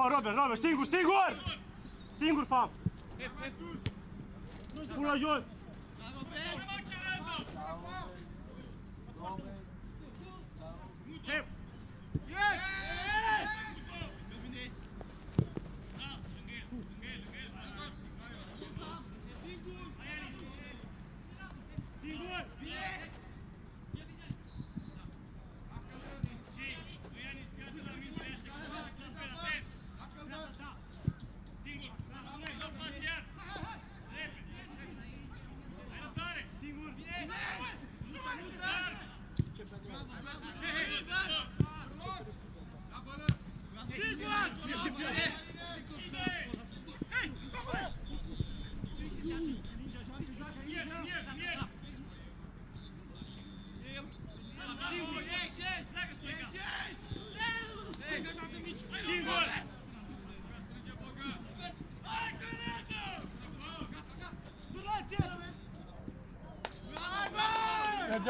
Oh Robert, Robert, singur, singur! Singur, fam! Pula jos!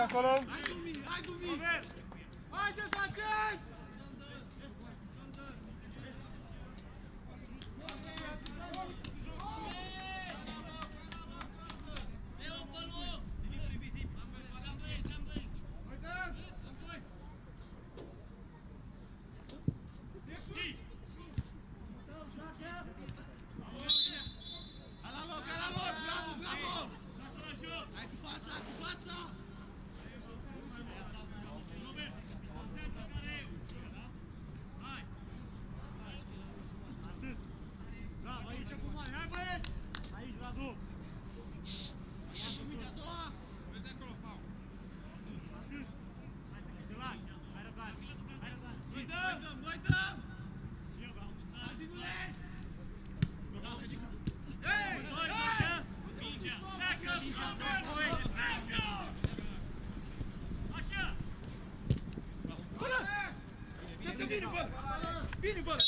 Hoşçakalın. Beni bana.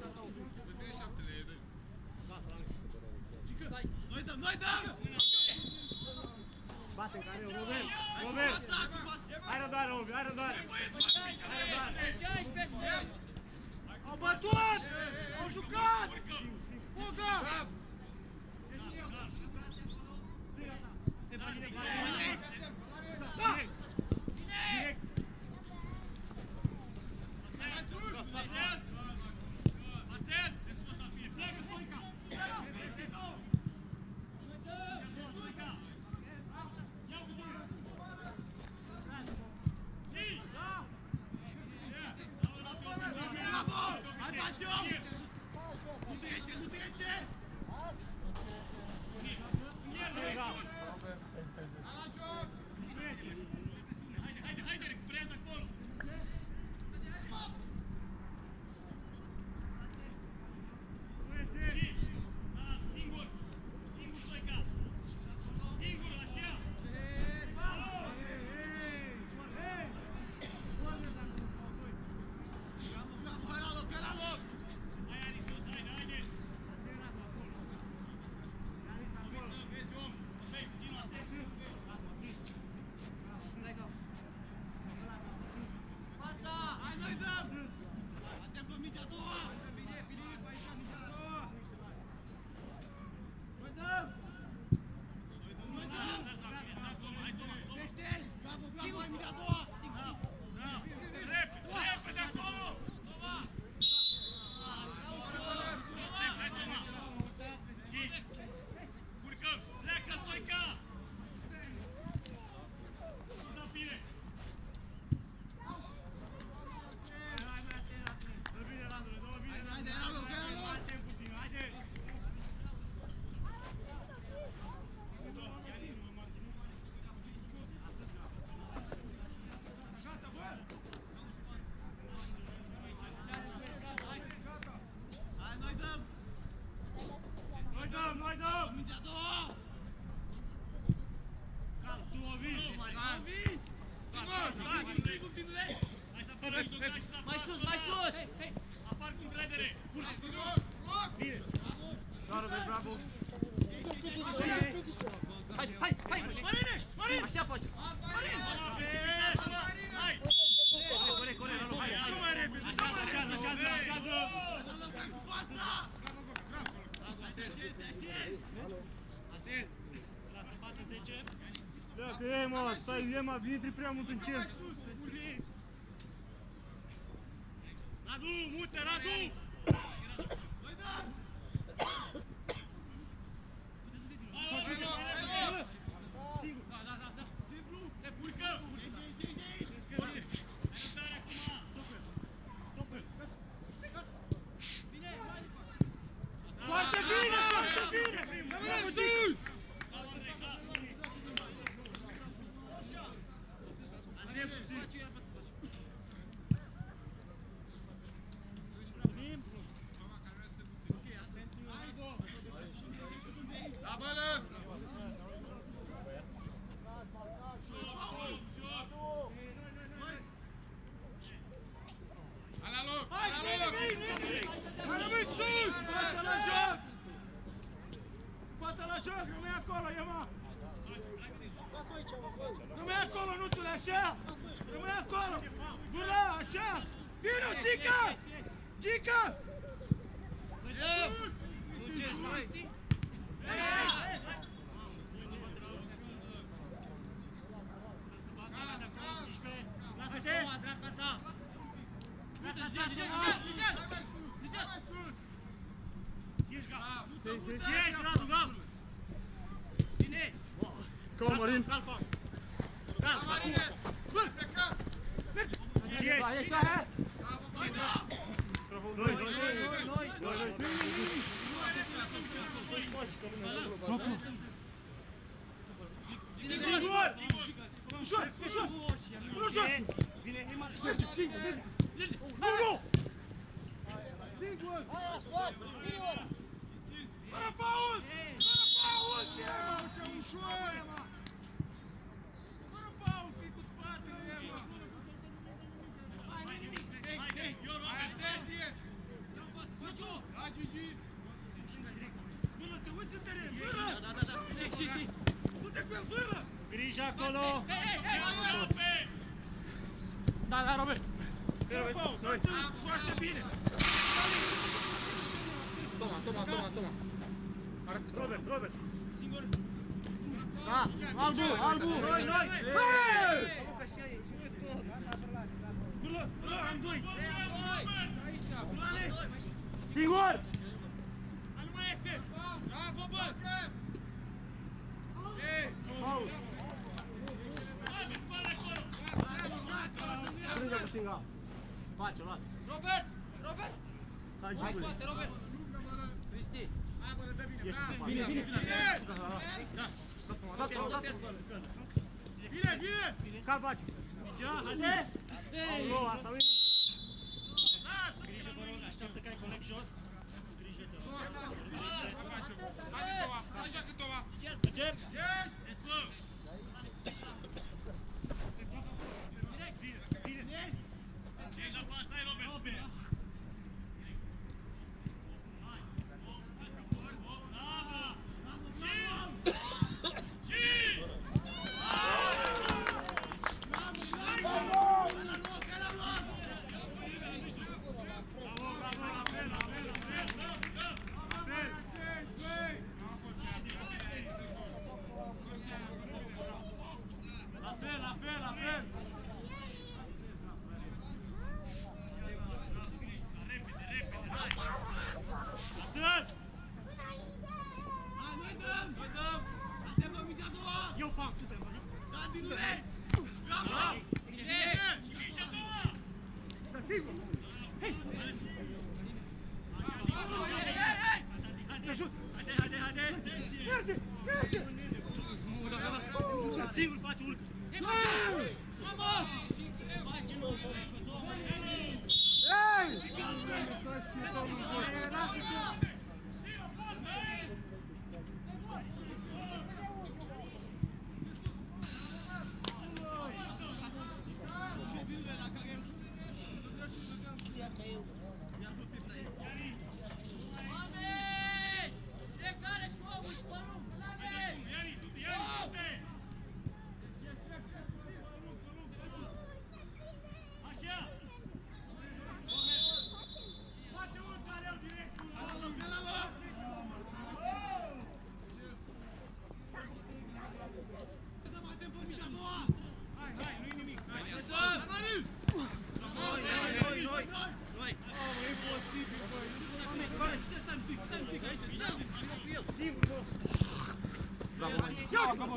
Gracias. Bravo! Hai, hai, hai! Marin! Marin! Așa faci! Marin! Hai! Corect, corect, corect, Ralu, hai! Nu mai repede! Așează, așează, așează, așează! Cu fața! Așezi, așezi! Atent! Lasă, bată 10! Da, că e, mă, stai, e, mă, intri prea mult în centru! Fără faul! Fără faul! Ia, mă, ce ușor! Fără faul, fii cu spatele, ia, mă! Mai nimic! Hei, hei, atenție! Luciu! La Gigi! Mână, te uiți în teren! Mână! Da, da, da! Ce, ce, ce? Du-te cu el, mână! Grijă acolo! Hei, hei, hei! Da, da, Robert! Fără faul! Foarte bine! Toma, toma, toma, toma. Arată. Robert, Robert! Da, albu, albu. Noi, noi! Hey! Gură, gură, am doi! Singur! Nu mai iese! Bravo, bă! Strânge cu stânga. Face, luat. Robert! Robert! Hai, Hai Gigule. scoate, Robert! Cristi. Bine, Bine, bine, bine. Bine, bine! Cal face. Mingea, haide! Alo, asta nu Grijă, vă rog, așteaptă că ai coleg jos. Grijă, te rog. Mergem? La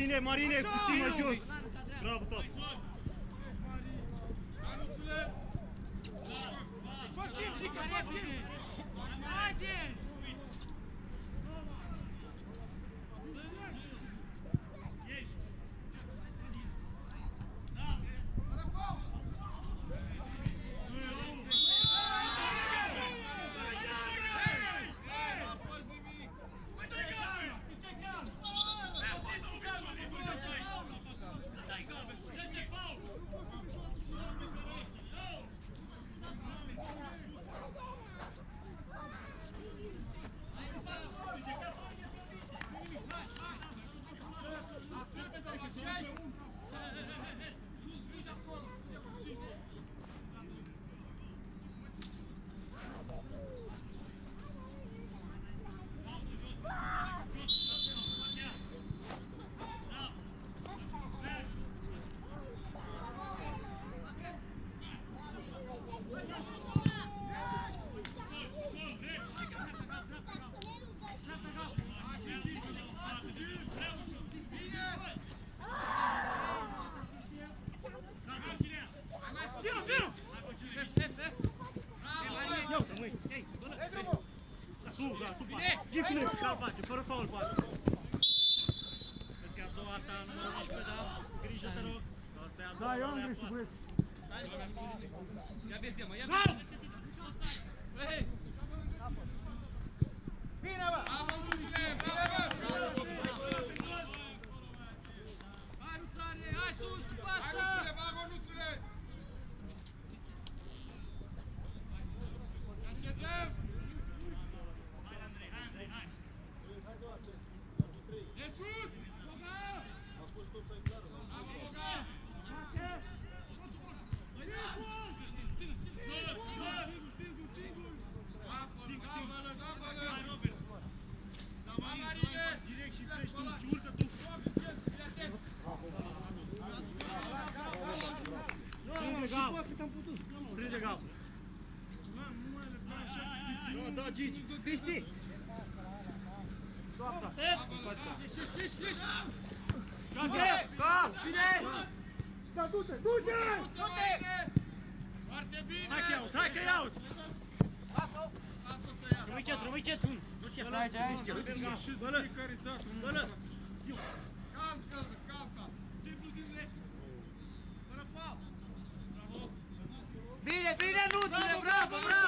Marine, Marine, puțin mai jos! Bravo, tată! Ia ce plângi? Ca face, fără faul face. Vezi că a doua ta numărul 11, da? Grijă, te rog. Da, eu am greșit, băieți. Gigi! Cristi! Toapta! Ieși, ieși, ieși! George! Gol! Bine! Da, du-te! Du-te! Du-te! Foarte bine! Hai că iau! Hai că iau! Lasă-o! Lasă-o să ia! Rămâi cet, rămâi cet! Nu știu! Hai, hai, hai! Bălă! Bălă! Cam, cam, cam, cam! Simplu din lege! Fără faul! Bravo! Bine, bine, nu! Bravo, bravo, bravo!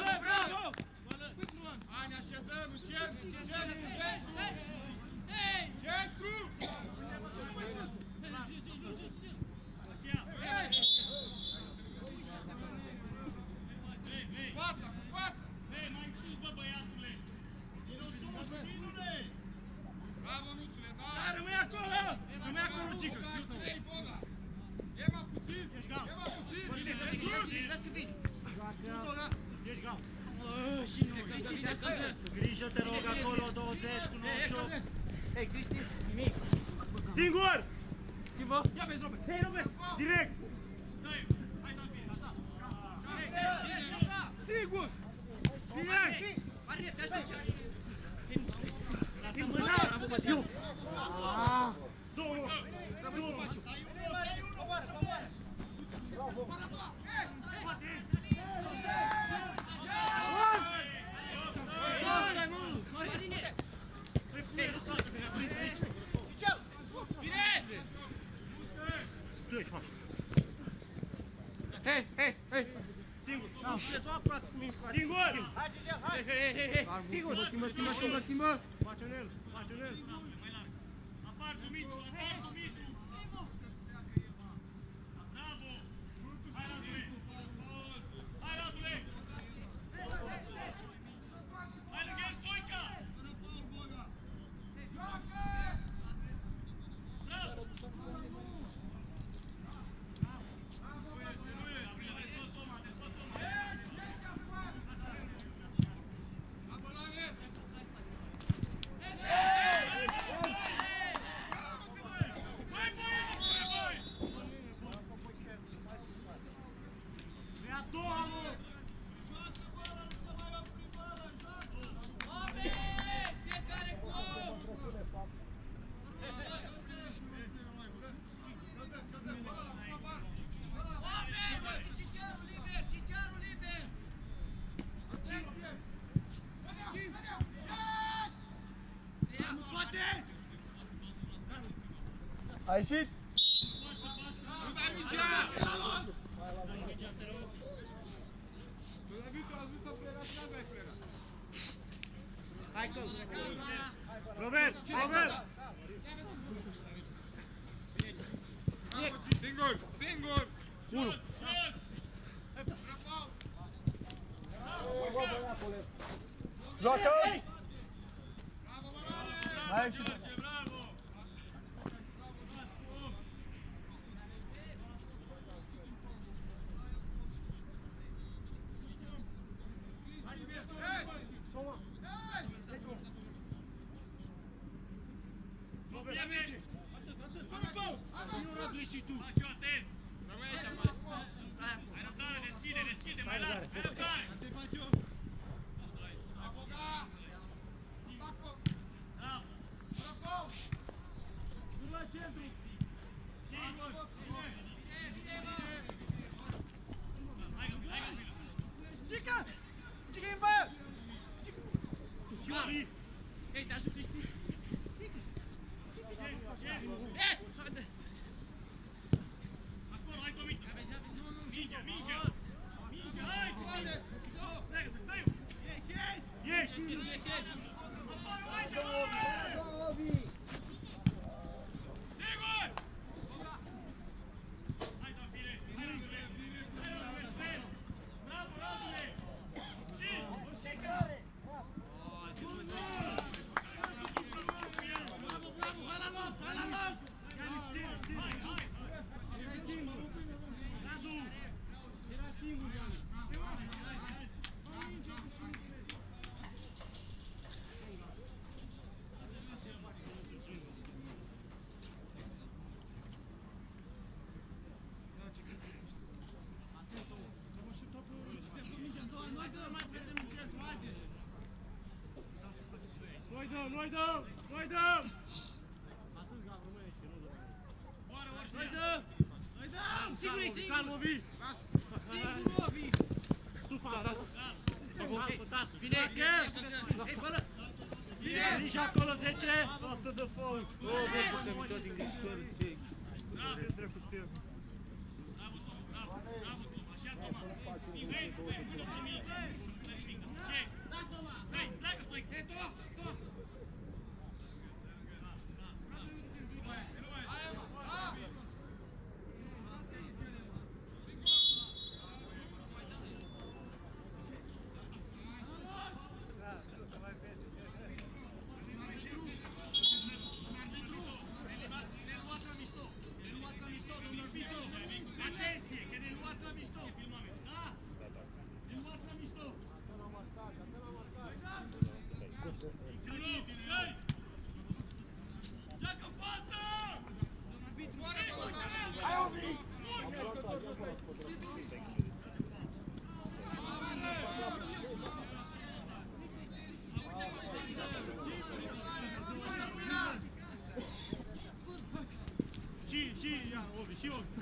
Ayşit. Yes, you do. dăm, noi dăm, noi dăm! Noi dăm! Noi dăm! Sigur e singur! Calmovi! Singurovi! Tu faci! Da. Bine! Ei! Bine! Nici acolo 10! Asta de foc! Bă, bă, putem tot din greșeli! Ce? Da! Trebuie să 키워.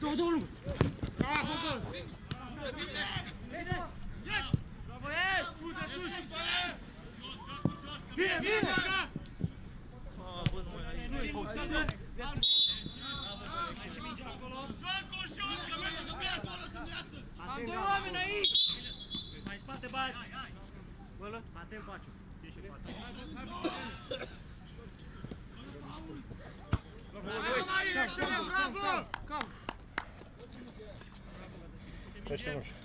どうどう Bine, bine! Mamă, bă, nu mai ai... Nu-i foc! Joacă-o, joacă, că merge să bea acolo, să-mi iasă! Am doi oameni aici! Mai în spate, bați! Bălă, atent paciu! Ieși în față! Bravo, Marie, bravo! Cam! Cam! Cam! Cam!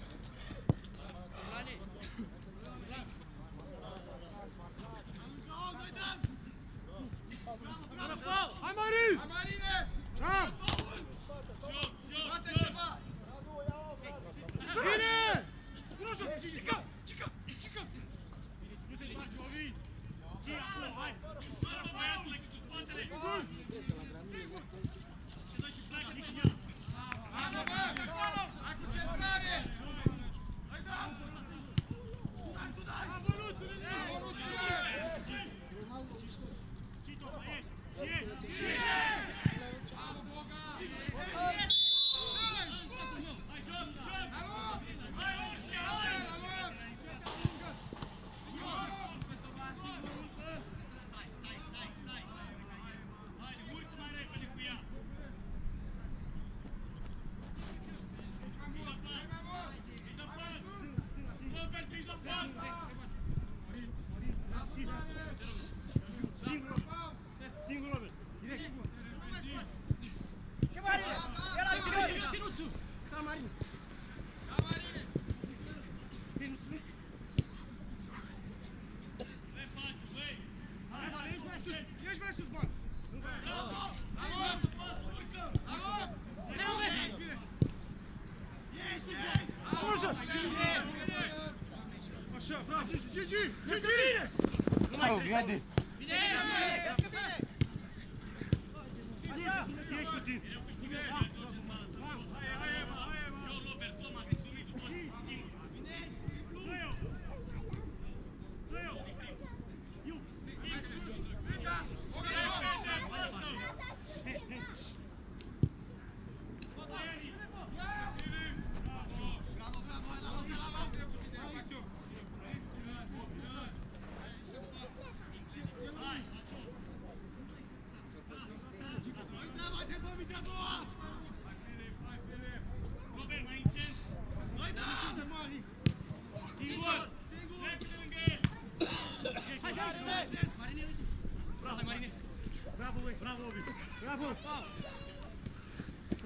아, 뭐. 아,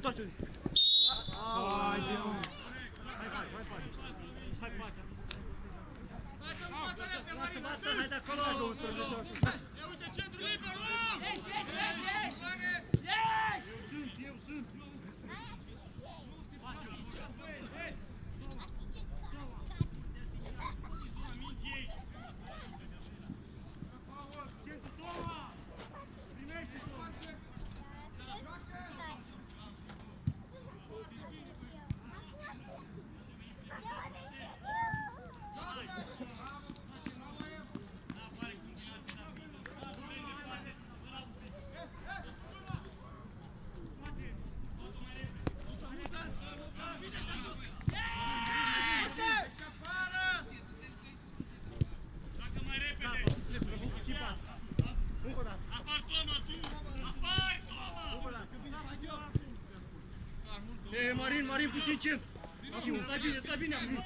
아, 아, Marin, Marin, puțin ce? Acum, stai bine, stai bine acum.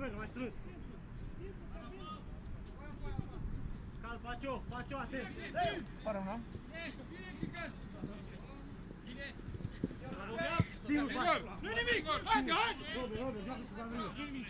Ruben, mai strâns. Cal, Pacio, Pacio, atent. Pare un om. Sigur, Nu nimic! Haide, haide! Robert, Robert, joacă cu familie. Nu nimic.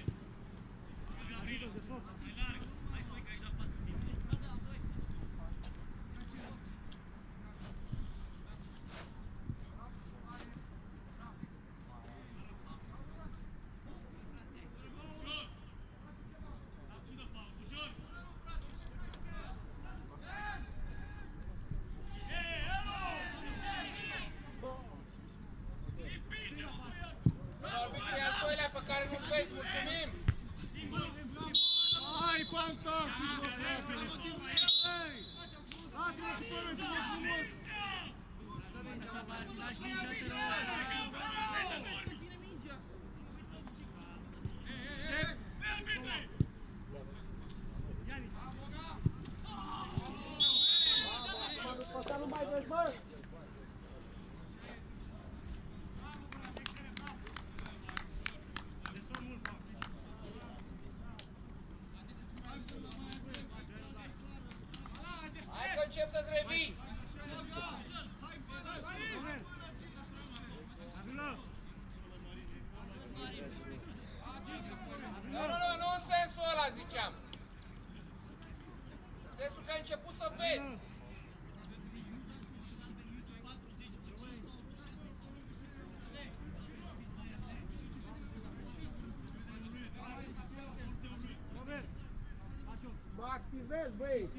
care nu vezi, mulțumim! Hai, fantastic! Hai! Lasă-mă să fără, bine frumos! Să vin ca la bani, lași nici atât rău! best, babe.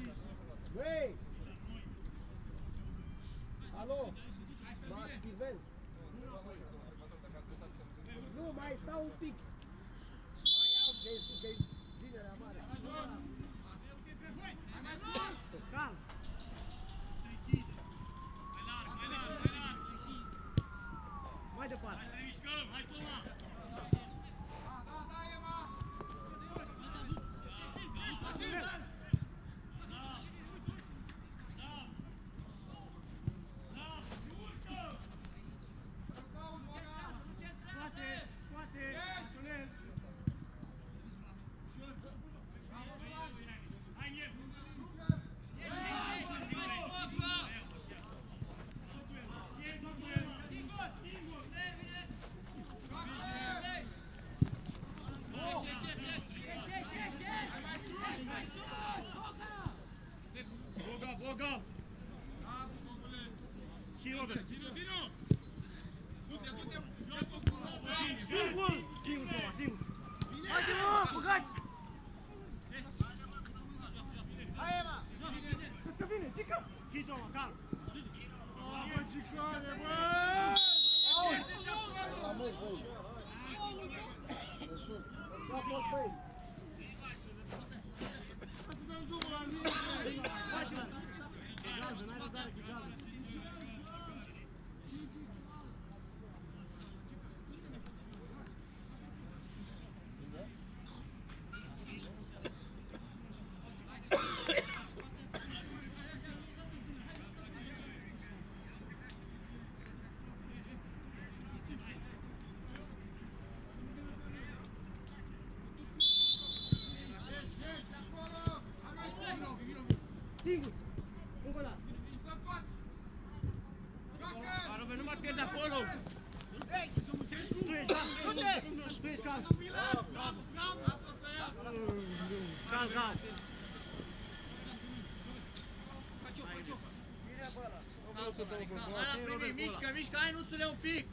mișcă, hai nuțule un pic!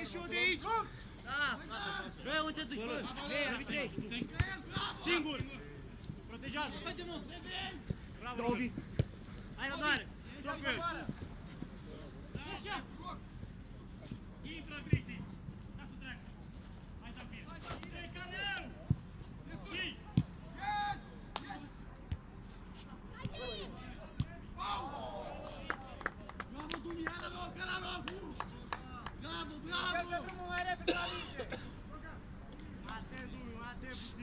Ești de aici! Da! Bă, unde duci, bă? Singur! Protejează! Haide, mă! Bravo! Dovi! Hai, răbdare! Joc cu el! Intră, Gri! lives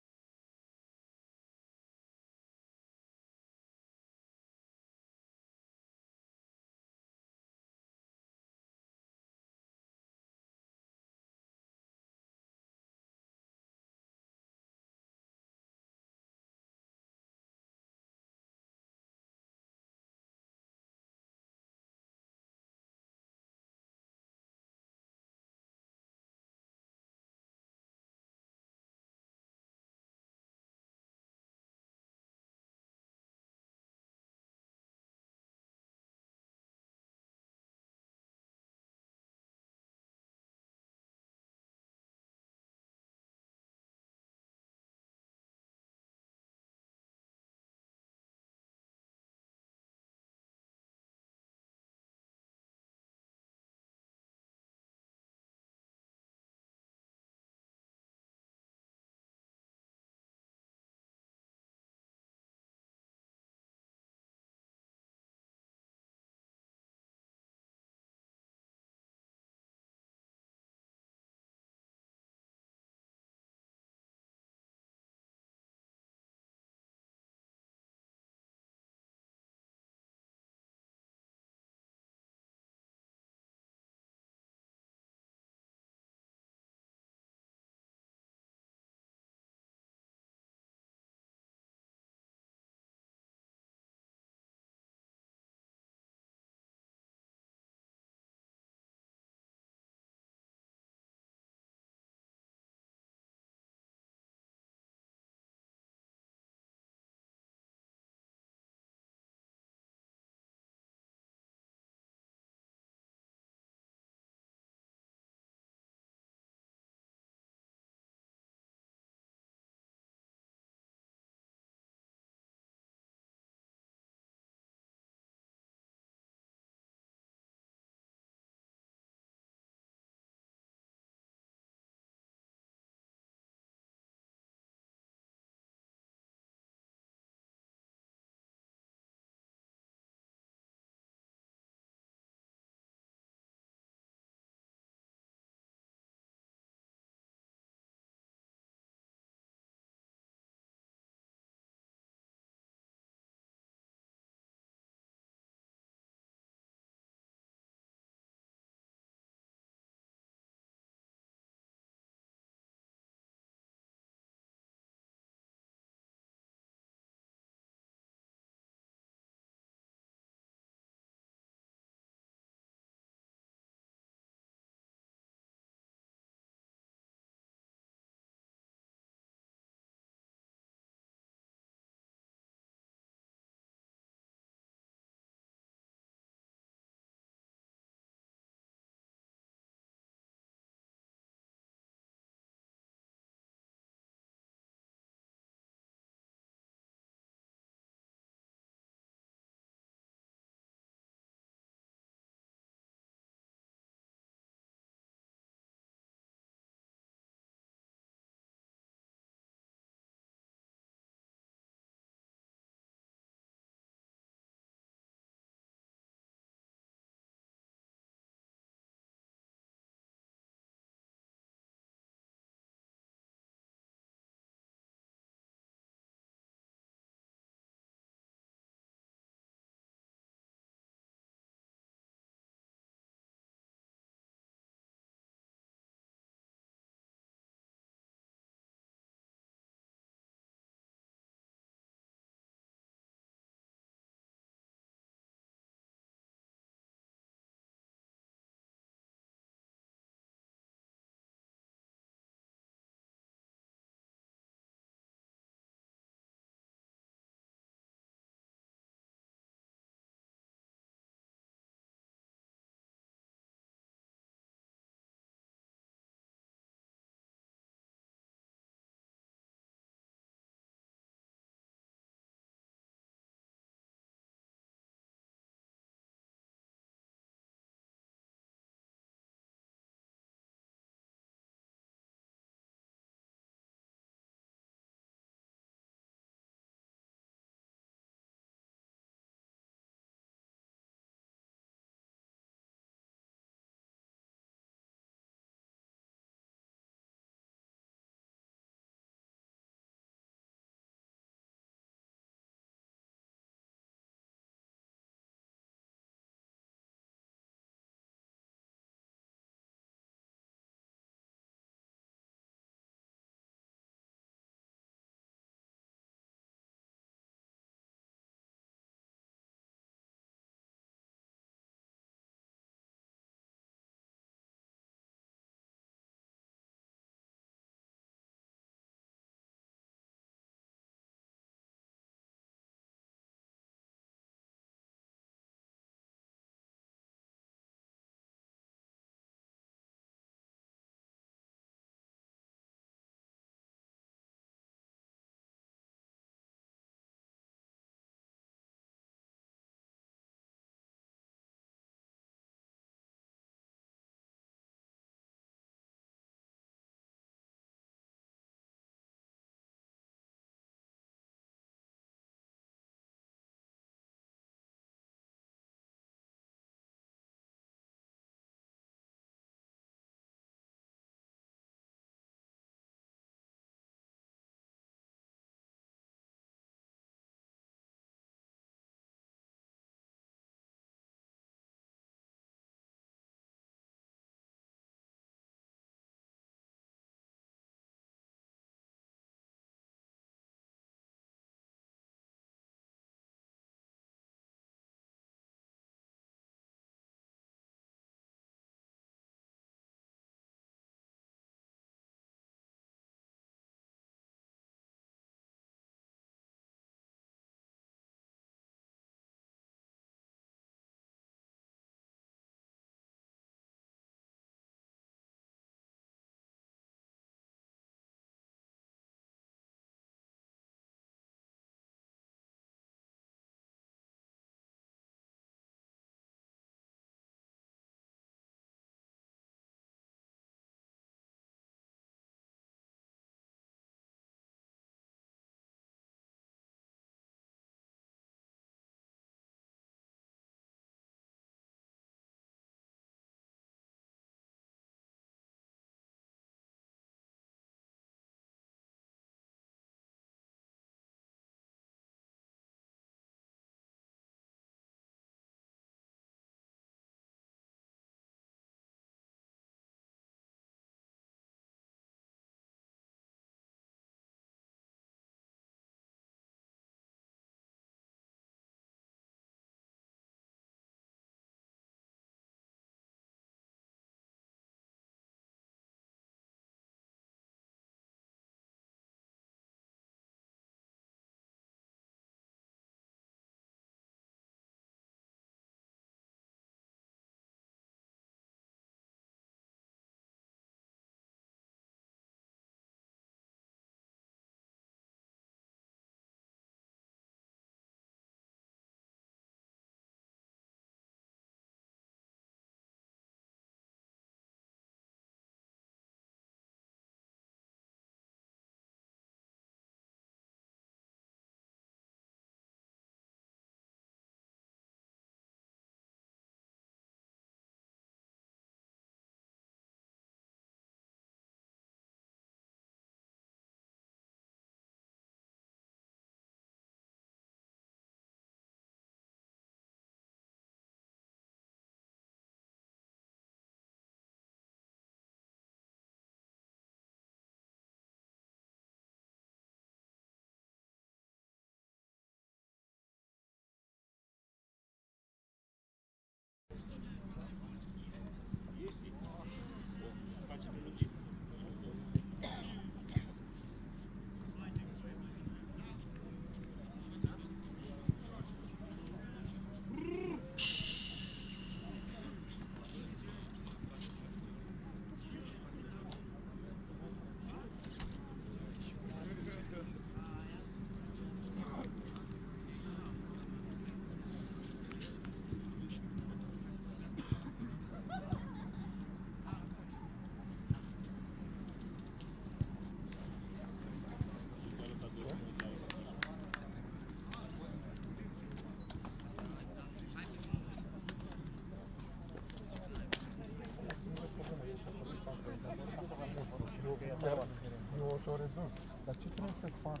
s-o rezolv. Dar ce trebuie să fac?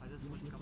Haideți să mă zic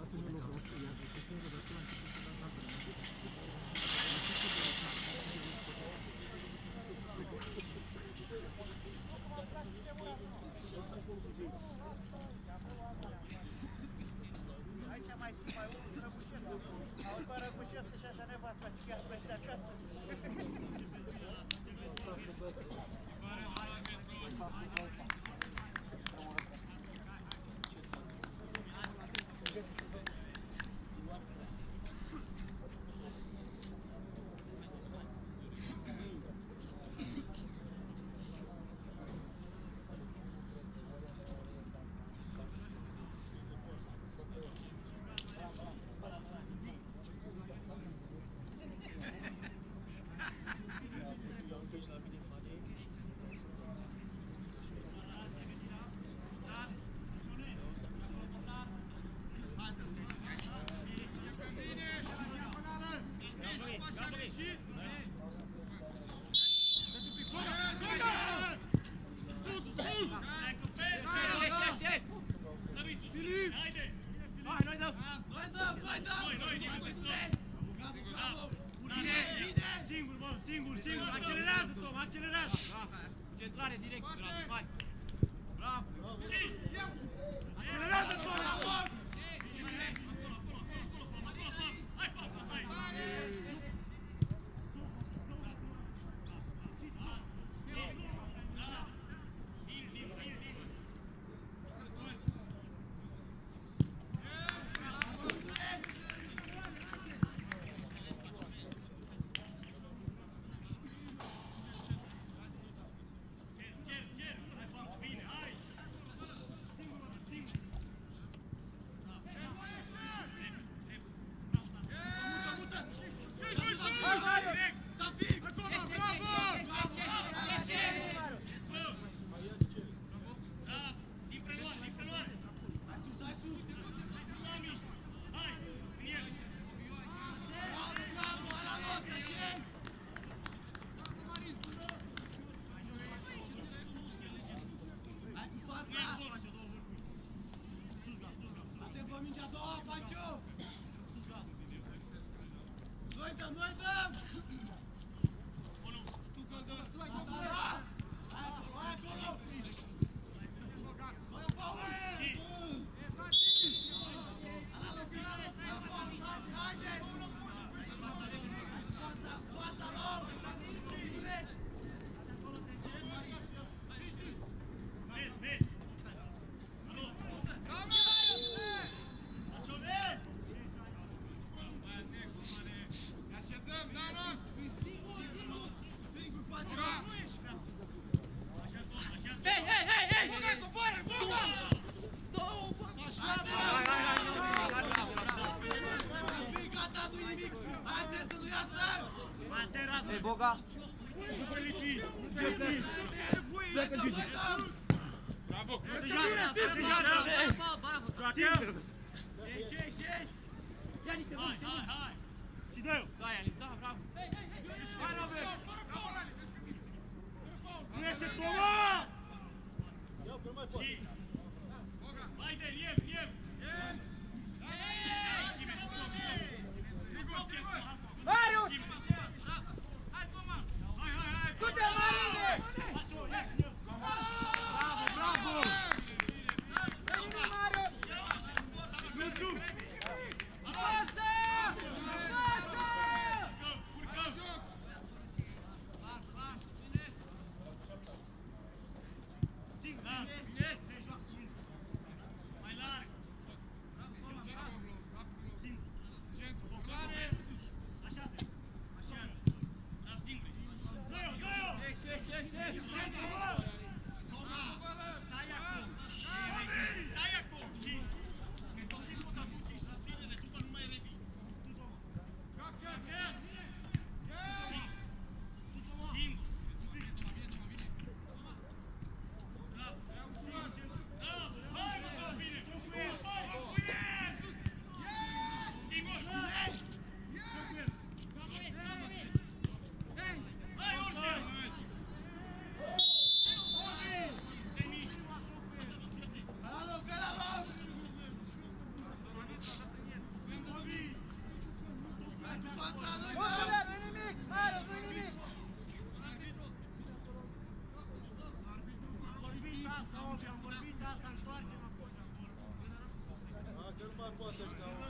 Concentrare direct, Dragoș, hai! Weiter, weiter! Ronald, du kannst das! A, că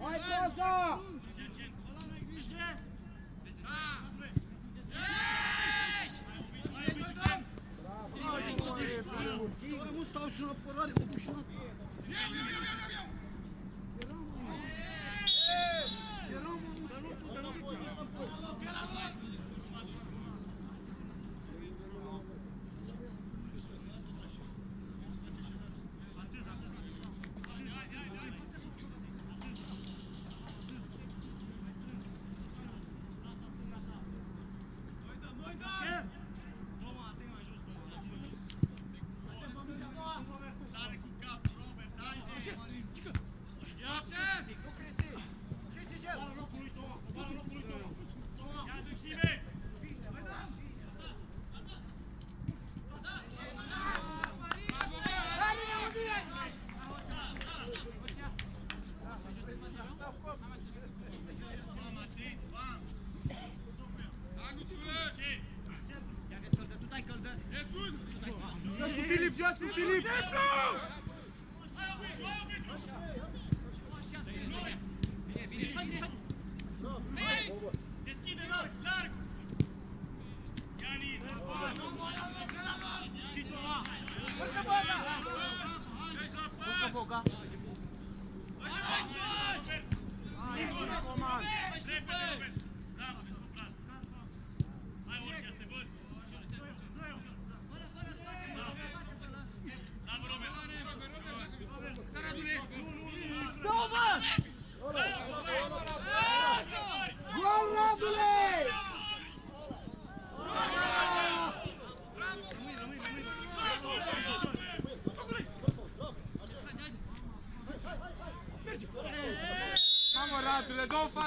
Hai, Coza! Doar nu stau și în apărare, mă duc și în apărare. Eram, mă, nu, dar nu pot, dar nu pot. Sare cu capul, Robert, haide! Ia! Nu, Cristi! Și Gigel! Bară locul lui Toma, bară locul lui Toma. Toma, ia dușime! Mama, zi, bam! Ce? Jos cu Filip,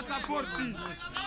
Passa.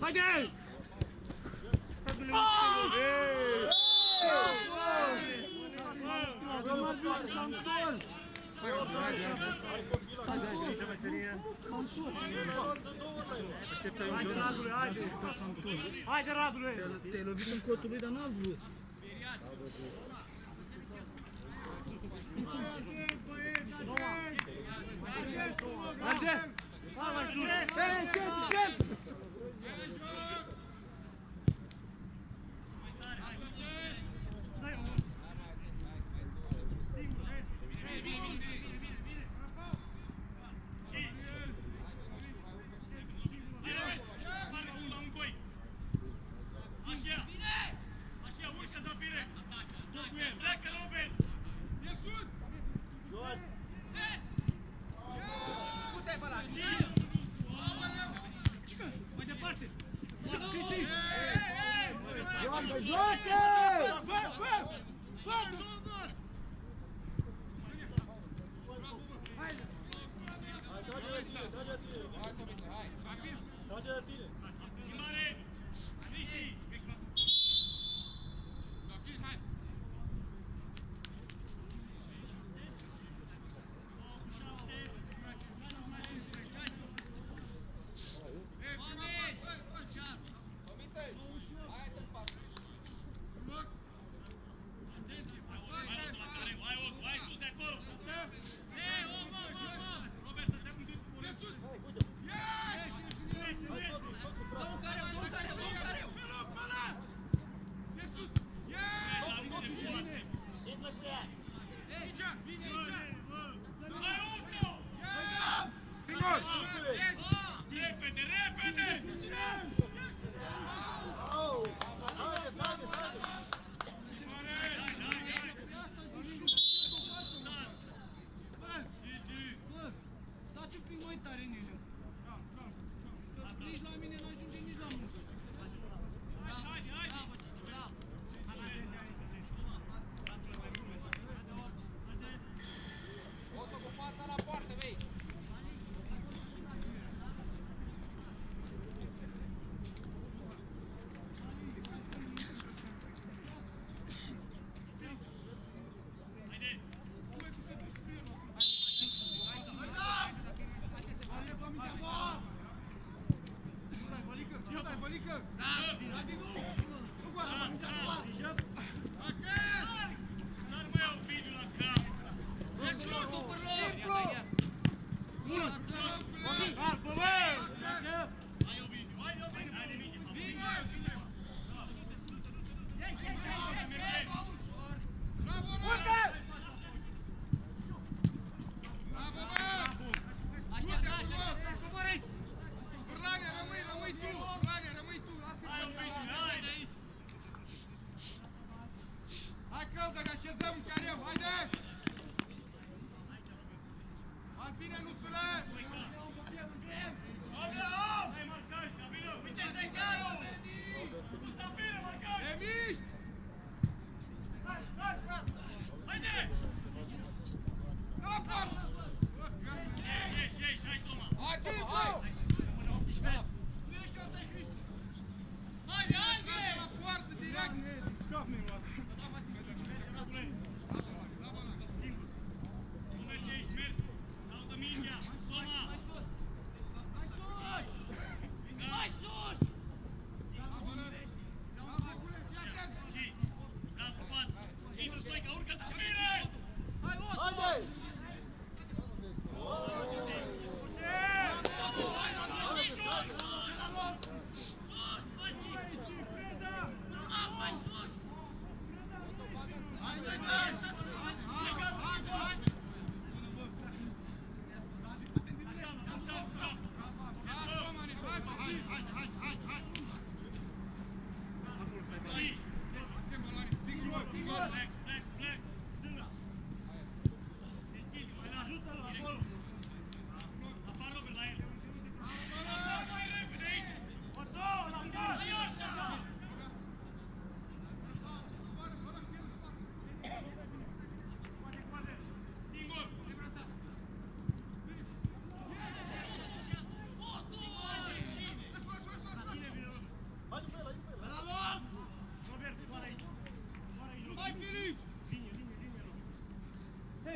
Haide! Haide, Radule! Te-ai lovit în cotul lui, dar n-a vrut. Vem, gente, gente! digo. Right, keep going!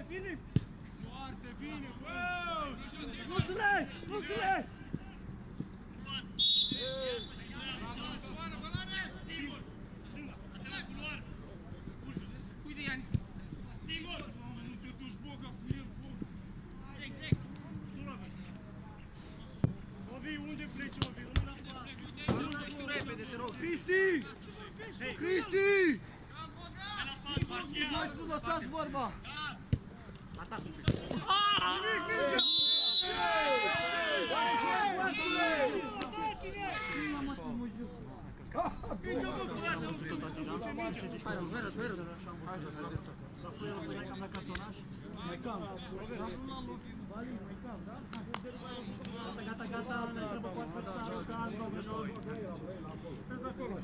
Filip! Foarte bine, bă! Mulțumesc! Mulțumesc! Gata, gata, plecă pe coastă, s-a aruncat, bă, bă, bă, acolo.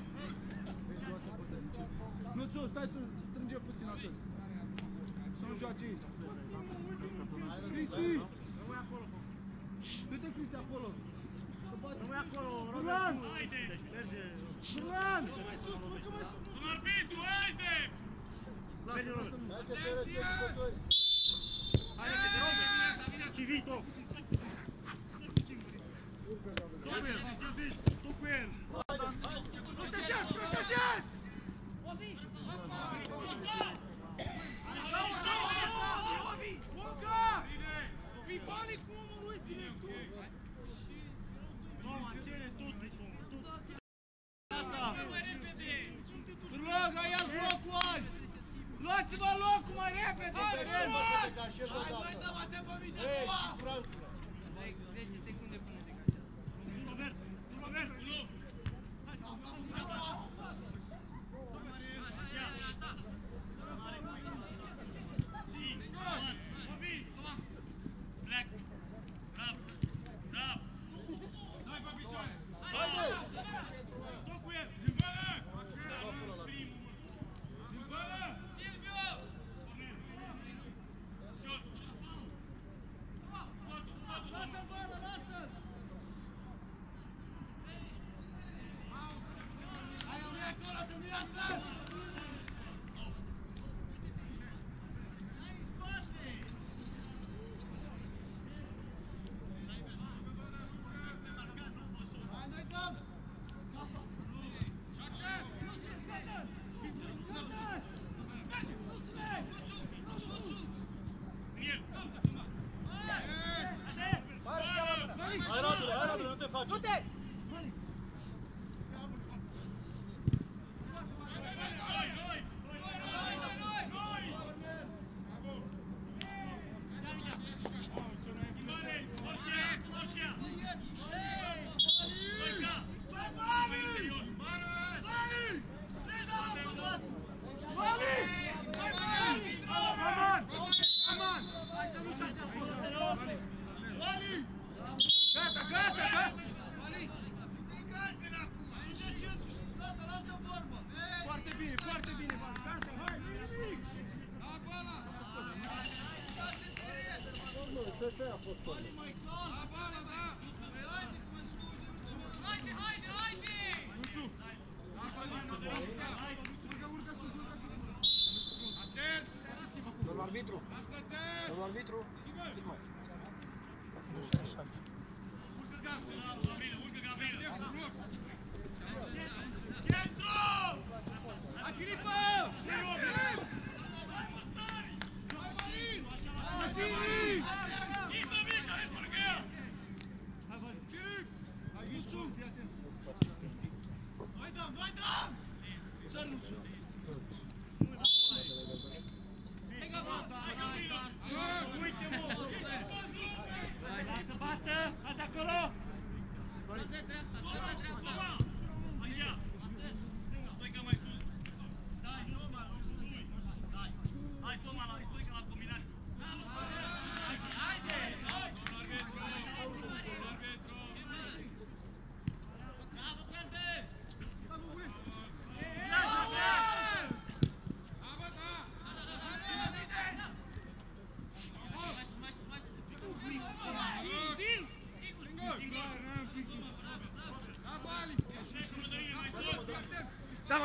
Nu, țu, stai, strânge puțin acolo. Să nu joace aici. Cristi! Rămâi acolo, Du-te, Cristi, acolo. Rămâi acolo, Rogan. Haide! Merge! Rogan! Nu mai sus, nu mai sus! Un arbitru, haide! Lasă-l, lasă-l. Hai că te răcești, Ci vito! Tu quel! Hai, băi, dăm atât pe mine!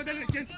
Da, mă,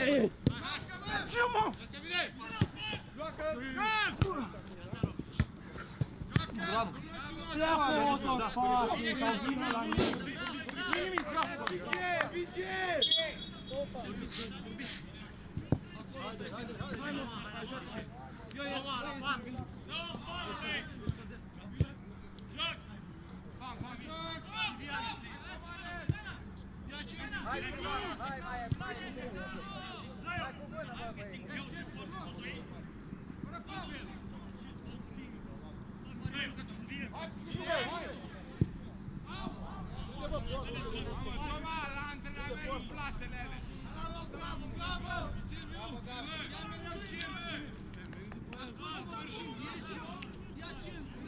aia Ce mă? Bravo! Pleacă o să faci, ca vină la mine! Nimic, bravo! Vige, vige! Haide, haide, haide! Eu ies, eu ies! Hai, hai, hai, hai! Ia mereu 5! Ia 5!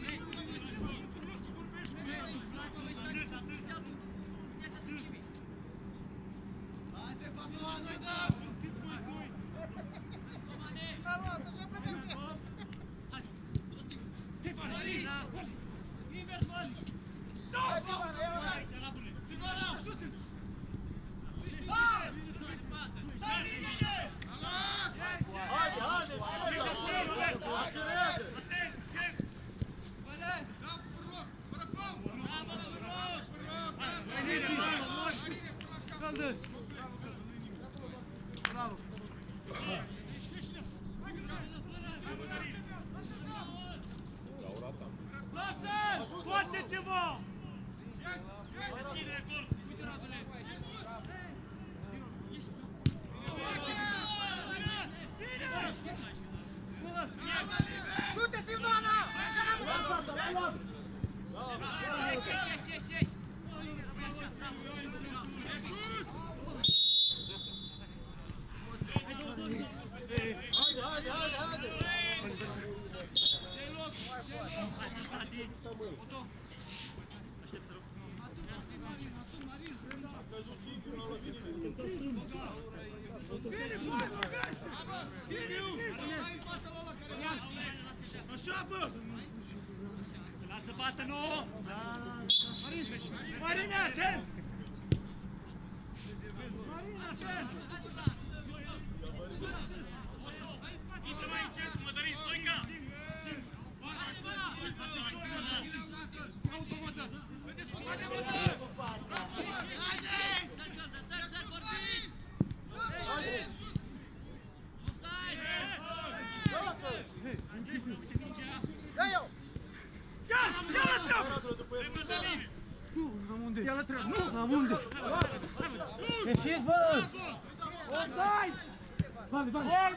Vale, vale.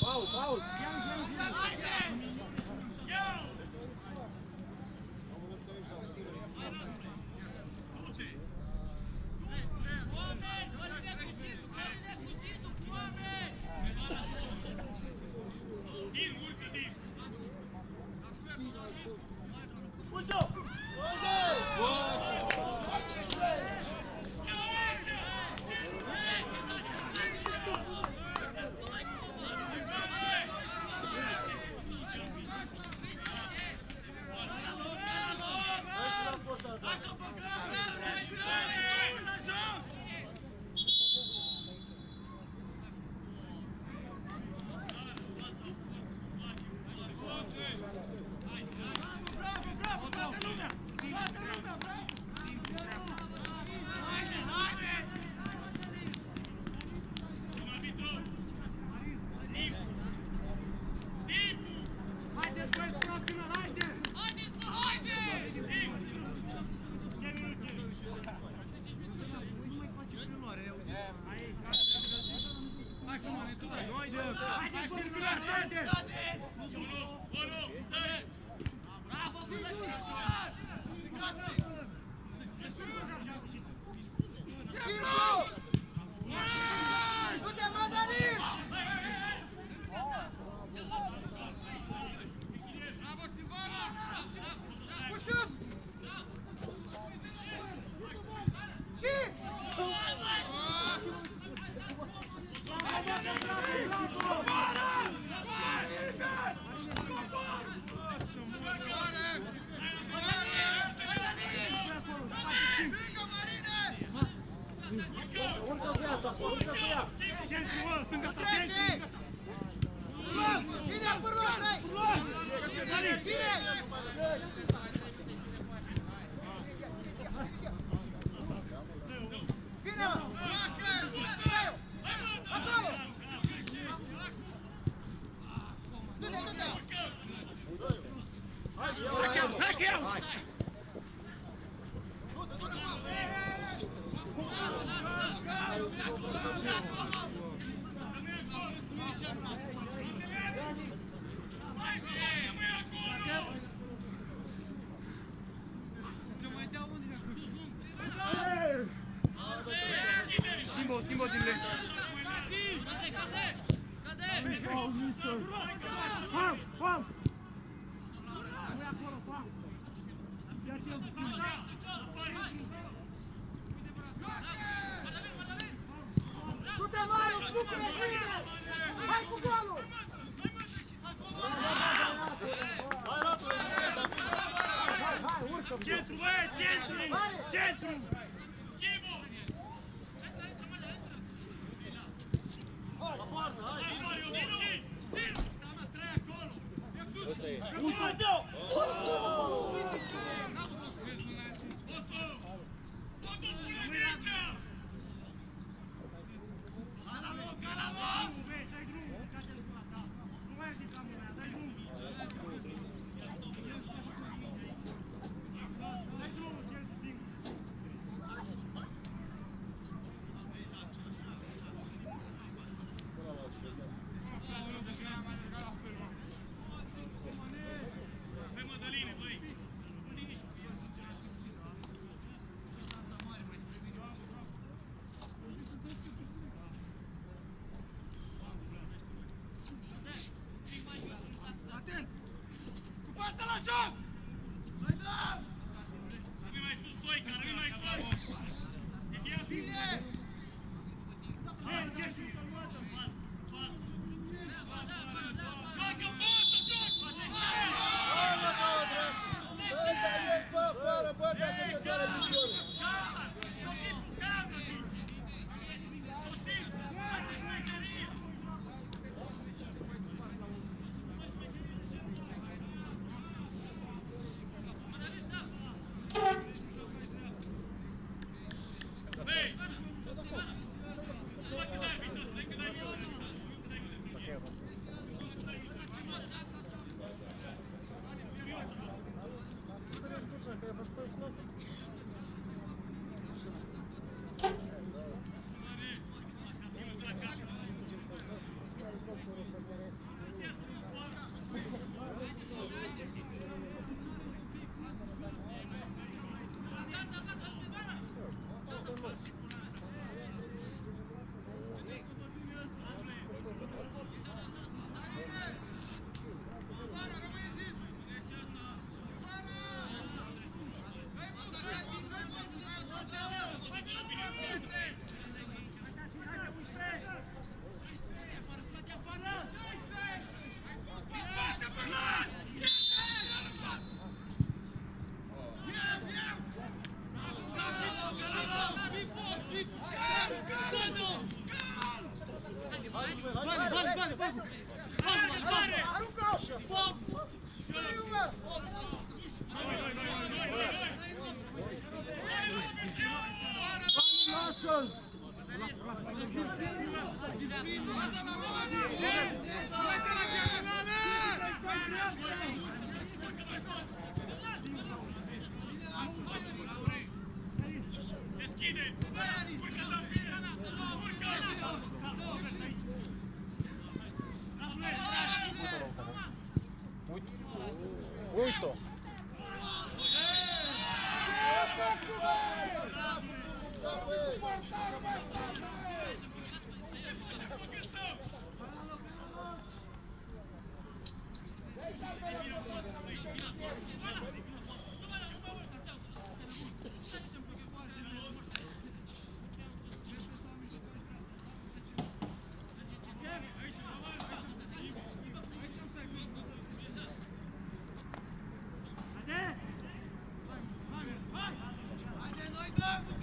Paul, Paul!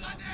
Dăm,